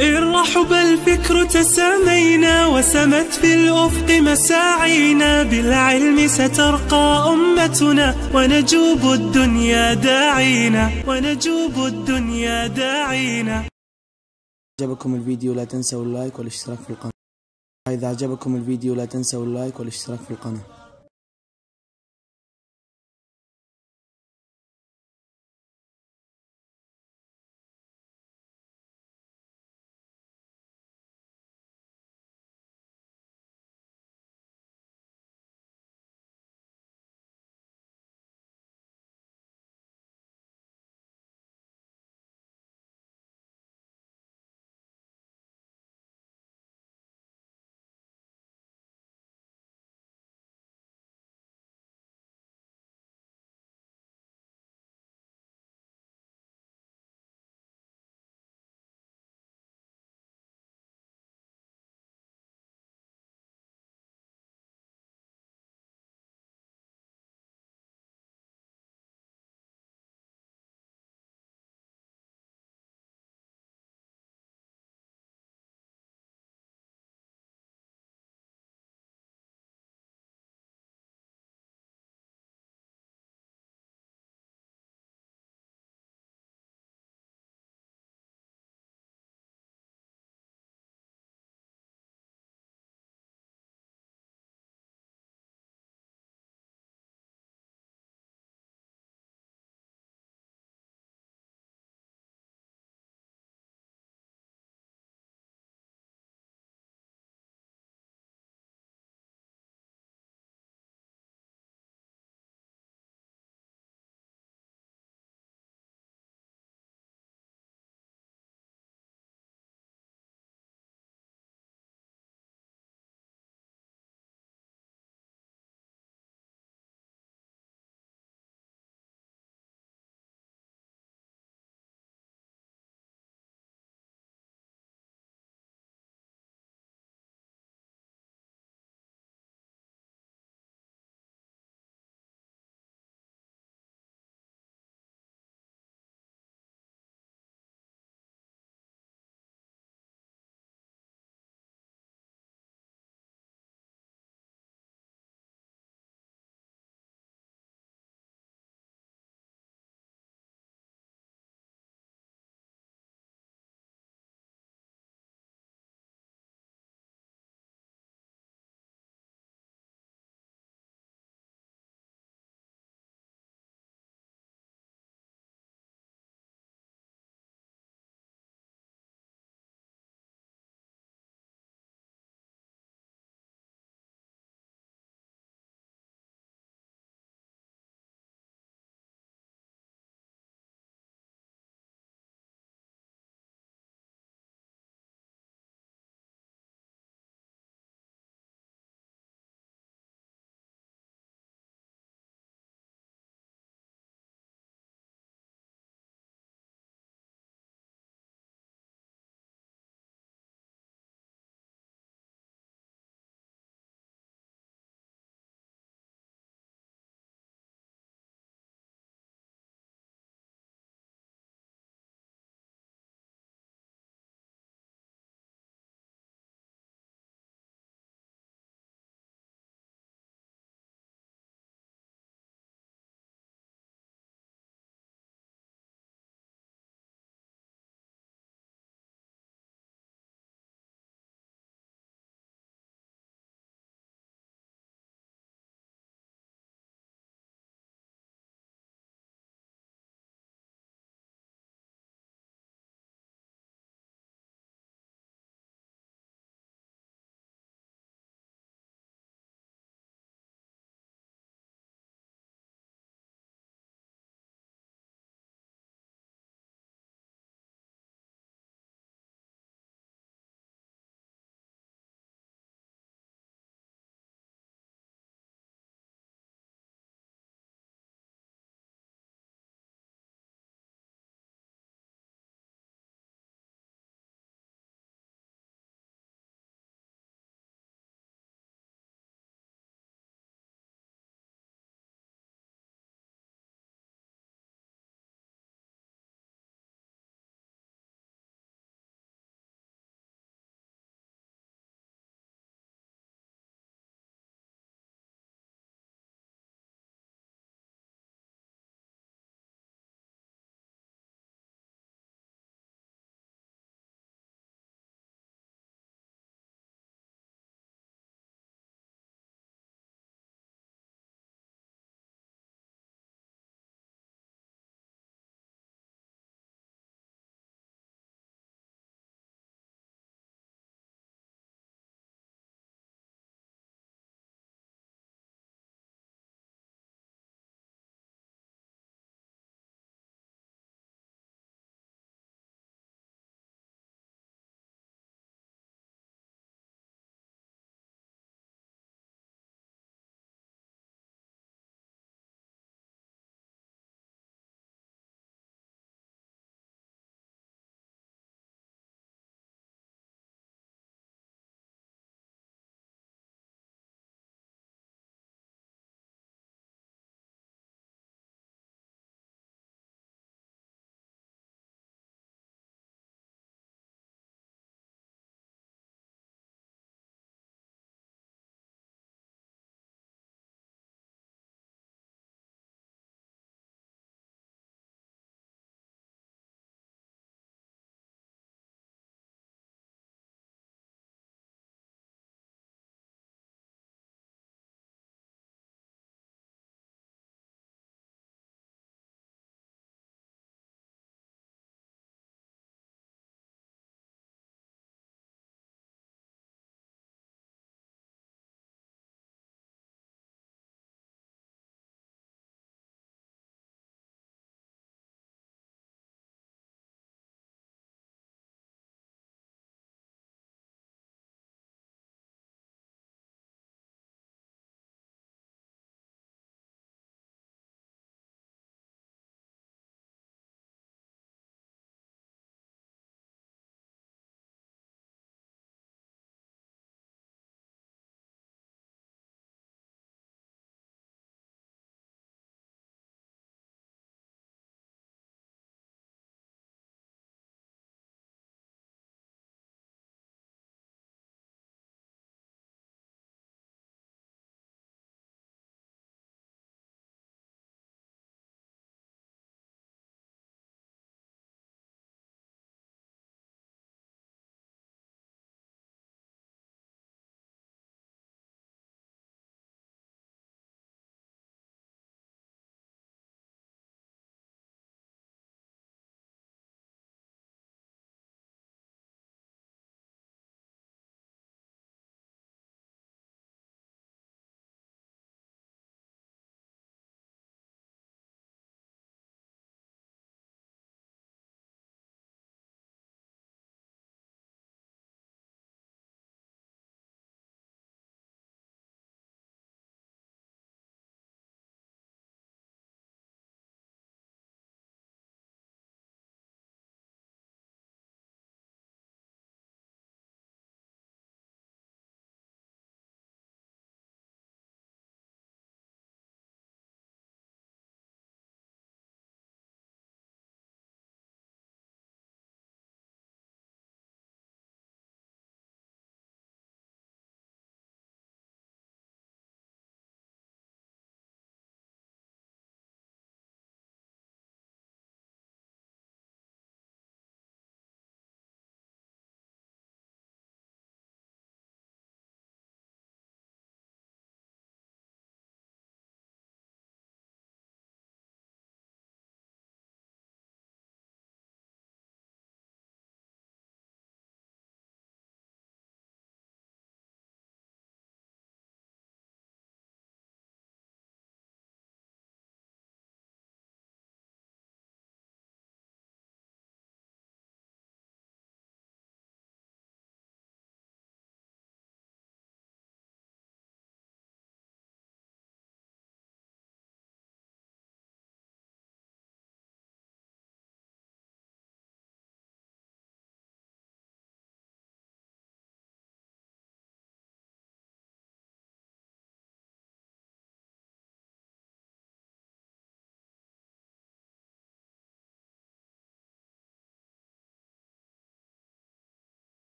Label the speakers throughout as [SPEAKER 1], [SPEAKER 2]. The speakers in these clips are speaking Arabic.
[SPEAKER 1] إن رحب الفكر تسامينا وسمت في الأفق مساعينا بالعلم سترقى أمتنا ونجوب الدنيا داعينا ونجوب الدنيا داعينا.
[SPEAKER 2] عجبكم الفيديو لا تنسوا ال like والاشتراك في القناة. إذا عجبكم الفيديو لا تنسوا ال like والاشتراك في القناة.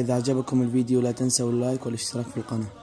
[SPEAKER 2] إذا عجبكم الفيديو لا تنسوا اللايك والاشتراك في القناة.